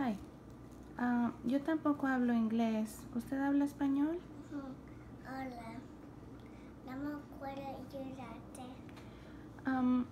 Hi. Ah, yo tampoco hablo inglés. ¿Usted habla español? Mm, hola. No me acuerdo ayudarte. Am,